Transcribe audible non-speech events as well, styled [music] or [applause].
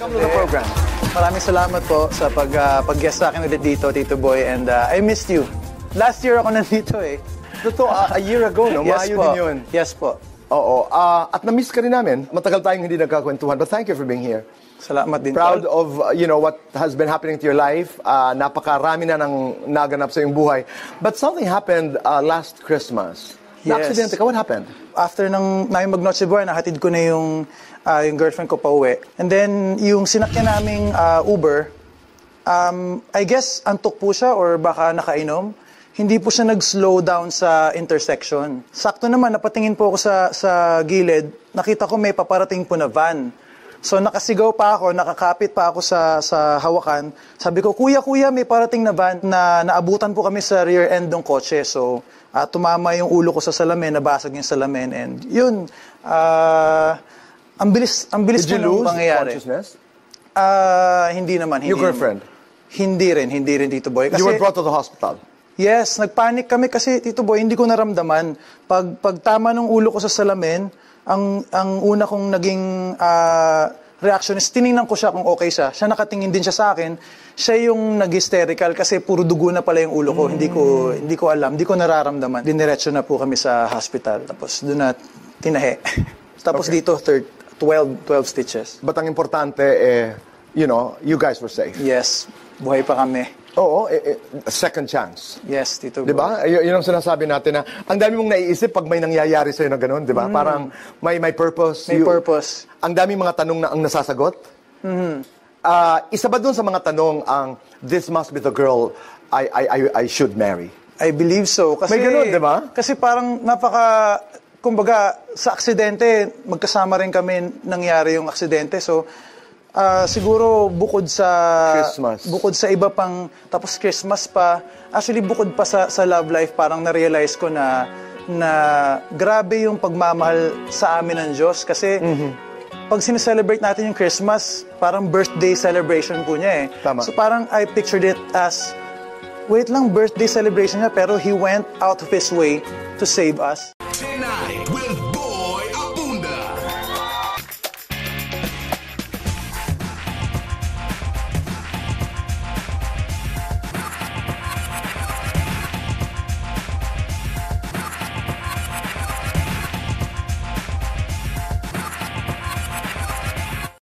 Welcome to the program. Maraming salamat po sa pag, ah, pag-guest sa akin ulit dito, Tito Boy. And ah, I missed you. Last year ako [laughs] nandito eh. Totoo, a, a year ago, no? yes Maayo po. din yun. Yes po. Oo. ah, at na-miss ka rin namin. Matagal tayong hindi nagkakwentuhan. But thank you for being here. Salamat din Proud po. of, uh, you know, what has been happening to your life. Ah, napakarami na nang naganap sa iyong buhay. But something happened uh, last Christmas. Yes. Na-aksidente ka. What happened? After nang namin mag Noche Buena, nahatid ko na yung, ah, yung girlfriend ko pa uwi. And then, yung sinakyan naming ah, Uber, um, I guess antok po siya or baka nakainom. Hindi po siya nag-slow down sa intersection. Sakto naman, napatingin po ako sa, sa gilid. Nakita ko may paparating po na van. So nakasigaw pa ako, nakakapit pa ako sa, sa hawakan. Sabi ko, kuya, kuya, may parating na van na naabutan po kami sa rear end ng kotse. So ah, tumama yung ulo ko sa salamin, nabasag yung salamin. And yun, ah, ang bilis, ang bilis Did you lose pangyayari. consciousness? Ah, hindi naman. Hindi Your girlfriend? Naman. Hindi rin, hindi rin Tito Boy. Kasi, you were brought to the hospital. Yes, nagpanik kami kasi Tito Boy, hindi ko naramdaman. Pag pag tama ng ulo ko sa salamin, ang ang una kong naging ah, reaction is tiningnan ko siya kung okay siya. Siya nakatingin din siya sa akin. Siya yung nag-hysterical kasi puro dugo na pala yung ulo ko. Hindi ko hindi ko alam, hindi ko nararamdaman. Diniretso na po kami sa hospital. Tapos doon na tinahe. [laughs] Tapos dito third 12 12 stitches. But ang importante, eh, you know, you guys were safe. Yes, buhay pa kami. Oo, eh, eh, second chance. Yes, Tito Di ba? Y- yun ang sinasabi natin na ang dami mong naiisip pag may nangyayari sa'yo na ganun, di ba? Parang may may purpose. Mm. May purpose. Ang dami mga tanong na ang nasasagot. Ah, isa ba dun sa mga tanong ang this must be the girl I I I, I should marry? I believe so. Kasi, May ganun, di ba? Kasi parang napaka, kumbaga, sa aksidente, magkasama rin kami nangyari yung aksidente. So, ah, siguro bukod sa... Christmas. Bukod sa iba pang, tapos Christmas pa, actually bukod pa sa, sa love life, parang na-realize ko na, na grabe yung pagmamahal sa amin ng Diyos. Kasi, pag sineselebrate natin yung Christmas, parang birthday celebration po niya eh. Tama. So parang I pictured it as wait lang, birthday celebration niya, pero he went out of his way to save us.